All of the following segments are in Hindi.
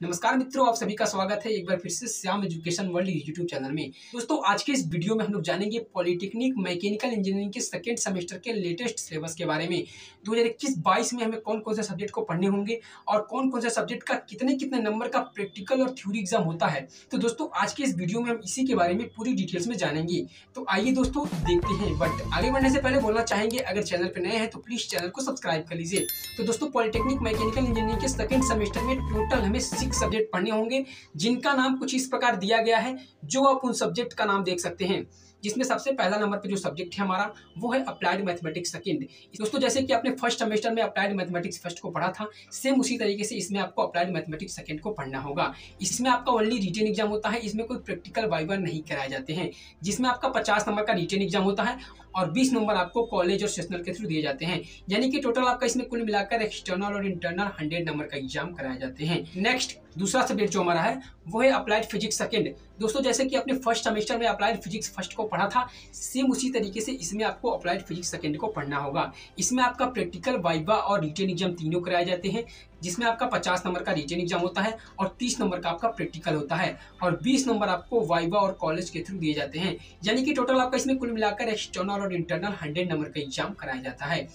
नमस्कार मित्रों, आप सभी का स्वागत है एक बार फिर से Shyam education world YouTube channel में। दोस्तों, आज के इस वीडियो में हम लोग जानेंगे पॉलिटेक्निक मैकेनिकल इंजीनियरिंग के सेकेंड सेमेस्टर के लेटेस्ट सिलेबस के बारे में। दो हज़ार इक्कीस बाईस में हमें कौन कौन से सब्जेक्ट को पढ़ने होंगे और कौन कौन से सब्जेक्ट का कितने कितने नंबर का प्रैक्टिकल और थ्योरी एग्ज़ाम होता है। तो दोस्तों, आज के इस वीडियो में हम इसी के बारे में पूरी डिटेल्स में जानेंगे। तो आइए दोस्तों, देखते हैं। बट आगे बढ़ने से पहले बोलना चाहेंगे, अगर चैनल पर नए हैं तो प्लीज़ चैनल को सब्सक्राइब कर लीजिए। तो दोस्तों, पॉलिटेक्निक मैकेनिकल इंजीनियरिंग के सेकेंड सेमेस्टर में टोटल हमें सब्जेक्ट पढ़ने होंगे, जिनका नाम कुछ इस प्रकार दिया गया है, जो आप उन सब्जेक्ट का नाम देख सकते हैं। जिसमें सबसे पहला नंबर पे जो सब्जेक्ट है हमारा, वो है अप्लाइड मैथमेटिक्स सेकंड दोस्तों, जैसे कि आपने फ़र्स्ट सेमेस्टर में अप्लाइड मैथमेटिक्स फ़र्स्ट को पढ़ा था सेम उसी तरीके से इसमें आपको अप्लाइड मैथमेटिक्स सेकंड को पढ़ना होगा। इसमें आपका ओनली रिटेन एग्ज़ाम होता है, इसमें कोई प्रैक्टिकल वाइवर नहीं कराए जाते हैं। जिसमें आपका पचास नंबर का रिटेन एग्ज़ाम होता है और 20 नंबर आपको कॉलेज और सेशनल के थ्रू दिए जाते हैं। यानी कि टोटल आपका इसमें कुल मिलाकर एक्सटर्नल और इंटरनल 100 नंबर का एग्ज़ाम कराए जाते हैं। नेक्स्ट दूसरा सब्जेक्ट जो हमारा है, वो है अप्लाइड फिजिक्स सेकंड दोस्तों, जैसे कि आपने फ़र्स्ट सेमेस्टर में अप्लाइड फिजिक्स फ़र्स्ट को पढ़ा था सेम उसी तरीके से इसमें आपको अप्लाइड फिजिक्स सेकंड को पढ़ना होगा। इसमें आपका प्रैक्टिकल वाइवा और रिटेन एग्ज़ाम तीनों कराए जाते हैं। जिसमें आपका पचास नंबर का रीजन एग्ज़ाम होता है और तीस नंबर का आपका प्रैक्टिकल होता है और बीस नंबर आपको वाइवा और कॉलेज के थ्रू दिए जाते हैं। यानी कि टोटल आपका इसमें कुल मिलाकर एक्सटर्नल और इंटरनल हंड्रेड नंबर का एग्ज़ाम कराया जाता है।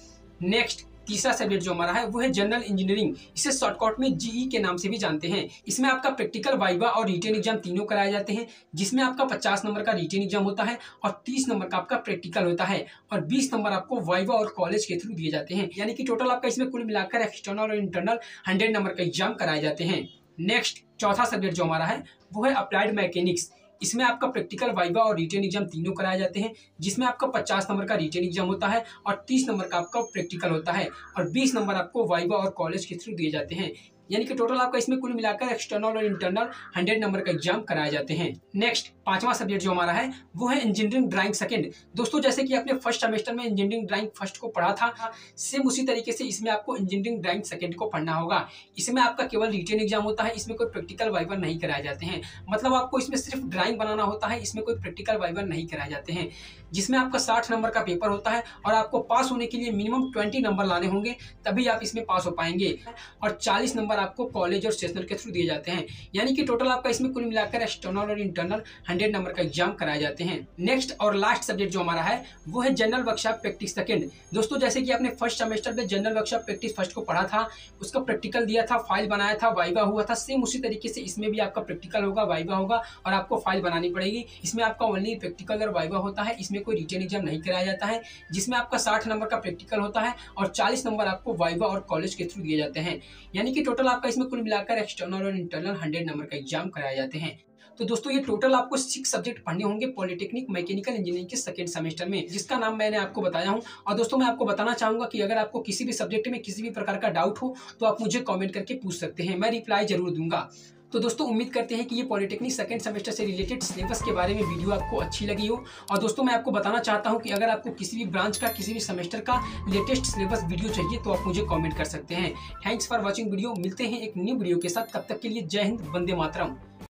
नेक्स्ट तीसरा सब्जेक्ट जो हमारा है, वो है जनरल इंजीनियरिंग इसे शॉर्टकट में जीई के नाम से भी जानते हैं। इसमें आपका प्रैक्टिकल वाइवा और रिटेन एग्ज़ाम तीनों कराए जाते हैं, जिसमें आपका पचास नंबर का रिटेन एग्ज़ाम होता है और तीस नंबर का आपका प्रैक्टिकल होता है और बीस नंबर आपको वाइवा और कॉलेज के थ्रू दिए जाते हैं। यानी कि टोटल आपका इसमें कुल मिलाकर एक्सटर्नल और इंटरनल हंड्रेड नंबर का एग्ज़ाम कराए जाते हैं। नेक्स्ट चौथा सब्जेक्ट जो हमारा है, वो है अप्लाइड मैकेनिक्स इसमें आपका प्रैक्टिकल वाइवा और रिटर्न एग्ज़ाम तीनों कराए जाते हैं, जिसमें आपका पचास नंबर का रिटर्न एग्ज़ाम होता है और तीस नंबर का आपका प्रैक्टिकल होता है और बीस नंबर आपको वाइवा और कॉलेज के थ्रू दिए जाते हैं। यानी कि टोटल आपका इसमें कुल मिलाकर एक्सटर्नल और इंटरनल हंड्रेड नंबर का एग्ज़ाम कराए जाते हैं। नेक्स्ट पांचवा सब्जेक्ट जो हमारा है वो है इंजीनियरिंग ड्राइंग सेकंड दोस्तों जैसे कि आपने फ़र्स्ट सेमेस्टर में इंजीनियरिंग ड्राइंग फ़र्स्ट को पढ़ा था सेम उसी तरीके से इसमें आपको इंजीनियरिंग ड्राइंग सेकंड को पढ़ना होगा। इसमें आपका केवल रिटेन एग्ज़ाम होता है इसमें कोई प्रैक्टिकल वाइवर नहीं कराए जाते हैं। मतलब आपको इसमें सिर्फ़ ड्राइंग बनाना होता है इसमें कोई प्रैक्टिकल वाइवर नहीं कराए जाते हैं। जिसमें आपका साठ नंबर का पेपर होता है और आपको पास होने के लिए मिनिमम ट्वेंटी नंबर लाने होंगे तभी आप इसमें पास हो पाएँगे। और चालीस नंबर आपको कॉलेज और सेशनल के थ्रू दिए जाते हैं। यानी कि टोटल आपका इसमें कुल मिलाकर एक्सटर्नल और इंटरनल हंड्रेड नंबर का एग्ज़ाम कराए जाते हैं। नेक्स्ट और लास्ट सब्जेक्ट जो हमारा है, वो है जनरल वर्कशॉप प्रैक्टिस सेकंड। दोस्तों, जैसे कि आपने फ़र्स्ट सेमेस्टर में जनरल वर्कशॉप प्रैक्टिस फ़र्स्ट को पढ़ा था, उसका प्रैक्टिकल दिया था, फ़ाइल बनाया था, वाइवा हुआ था, सेम उसी तरीके से इसमें भी आपका प्रैक्टिकल होगा, वाइवा होगा और आपको फ़ाइल बनानी पड़ेगी। इसमें आपका ओनली प्रैक्टिकल और वाइवा होता है, इसमें कोई रिटर्न एग्ज़ाम नहीं कराया जाता है, जिसमें आपका साठ नंबर का प्रैक्टिकल होता है और चालीस नंबर आपको वाइवा और कॉलेज के थ्रू दिए जाते हैं। यानी कि टोटल आपका इसमें कुल मिलाकर एक्सटर्नल और इंटरनल हंड्रेड नंबर का एग्ज़ाम कराए जाते हैं। तो दोस्तों, ये टोटल आपको सिक्स सब्जेक्ट पढ़ने होंगे पॉलिटेक्निक मैकेनिकल इंजीनियरिंग के सेकेंड सेमेस्टर में, जिसका नाम मैंने आपको बताया हूँ। और दोस्तों, मैं आपको बताना चाहूँगा कि अगर आपको किसी भी सब्जेक्ट में किसी भी प्रकार का डाउट हो तो आप मुझे कॉमेंट करके पूछ सकते हैं। मैं रिप्लाई ज़रूर दूँगा। तो दोस्तों, उम्मीद करते हैं कि ये पॉलिटेक्निक सेकंड सेमेस्टर से रिलेटेड सिलेबस के बारे में वीडियो आपको अच्छी लगी हो। और दोस्तों, मैं आपको बताना चाहता हूँ कि अगर आपको किसी भी ब्रांच का, किसी भी सेमेस्टर का लेटेस्ट सिलेबस वीडियो चाहिए तो आप मुझे कमेंट कर सकते हैं। थैंक्स फॉर वॉचिंग वीडियो मिलते हैं एक न्यू वीडियो के साथ। तब तक के लिए जय हिंद, वंदे मातरम।